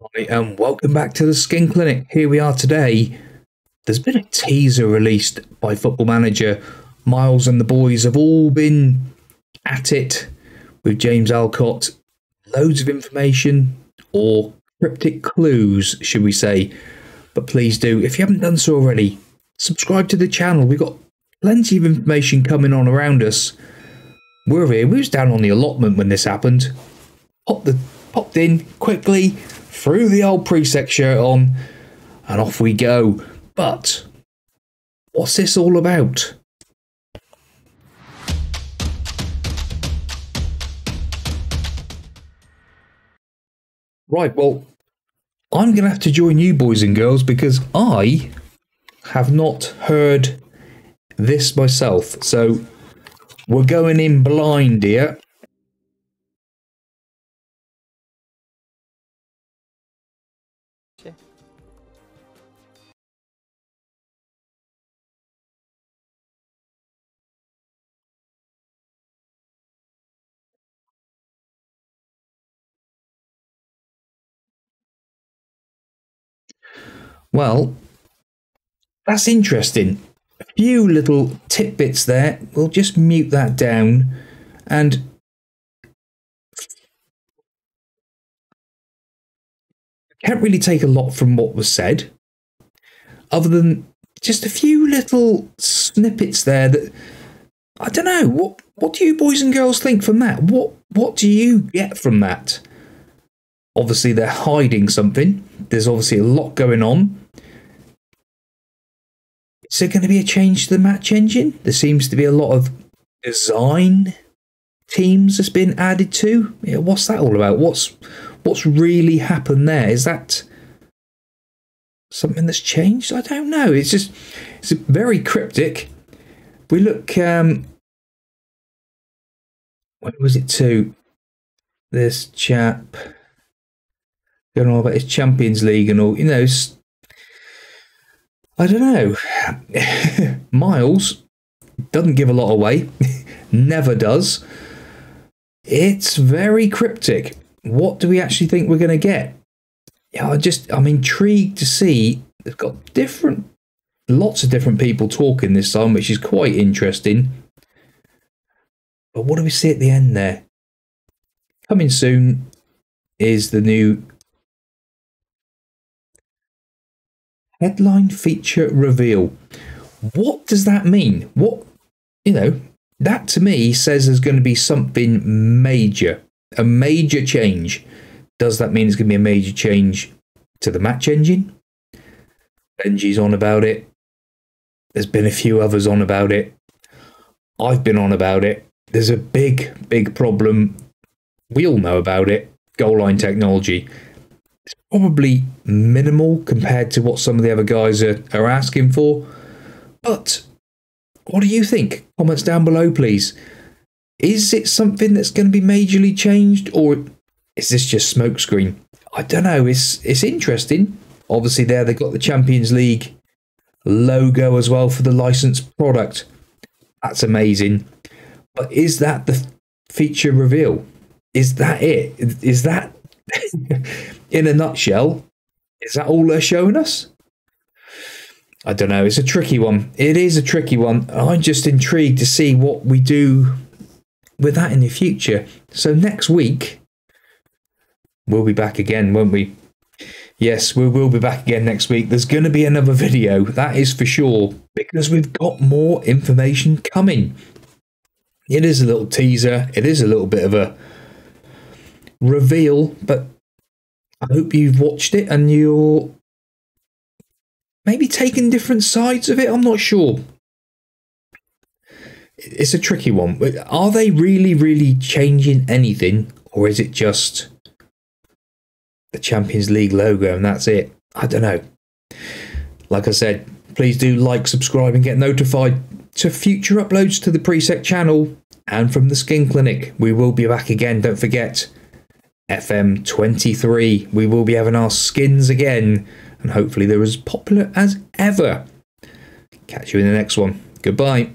And um, welcome back to the Skin Clinic. Here we are today. There's been a teaser released by Football Manager. Miles and the boys have all been at it with James Alcott. Loads of information or cryptic clues, should we say. But please do, if you haven't done so already, subscribe to the channel. We've got plenty of information coming on around us. We're here. We was down on the allotment when this happened. Popped the popped in quickly, threw the old Priisek shirt on, and off we go. But what's this all about? Right, well, I'm going to have to join you, boys and girls, because I have not heard this myself. So we're going in blind here. Well, that's interesting. A few little tidbits there. We'll just mute that down and can't really take a lot from what was said, other than just a few little snippets there that I don't know. What what do you boys and girls think from that? What what do you get from that? Obviously, they're hiding something. There's obviously a lot going on. Is there going to be a change to the match engine? There seems to be a lot of design teams that's been added to. Yeah, what's that all about? What's what's really happened there? Is that something that's changed? I don't know. It's just it's very cryptic. We look um what was it to this chap going on about his Champions League and all, you know, I don't know. Miles doesn't give a lot away, never does. It's very cryptic. What do we actually think we're going to get? Yeah, I just I'm intrigued to see. They've got different, lots of different people talking this time, which is quite interesting. But what do we see at the end there? Coming soon is the new Headline feature reveal. What does that mean? What, you know, that to me says there's going to be something major, a major change. Does that mean it's going to be a major change to the match engine? Benjy's on about it. There's been a few others on about it. I've been on about it. There's a big, big problem. We all know about it. Goal line technology probably minimal compared to what some of the other guys are, are asking for. But what do you think? Comments down below, please. Is it something that's going to be majorly changed, or is this just smokescreen? I don't know. It's it's interesting. Obviously, there they've got the Champions League logo as well for the licensed product. That's amazing. But is that the feature reveal? Is that it? Is that in a nutshell, is that all they're showing us? I don't know. It's a tricky one. It is a tricky one. I'm just intrigued to see what we do with that in the future. So next week, we'll be back again, won't we? Yes, we will be back again next week. There's going to be another video, that is for sure, because we've got more information coming. It is a little teaser. It is a little bit of a reveal, but I hope you've watched it and you're maybe taking different sides of it. I'm not sure. It's a tricky one. Are they really, really changing anything, or is it just the Champions League logo and that's it? I don't know. Like I said, please do like, subscribe, and get notified to future uploads to the Priisek channel and from the Skin Clinic. We will be back again, don't forget. FM23. We will be having our skins again, and hopefully they're as popular as ever. Catch you in the next one. Goodbye.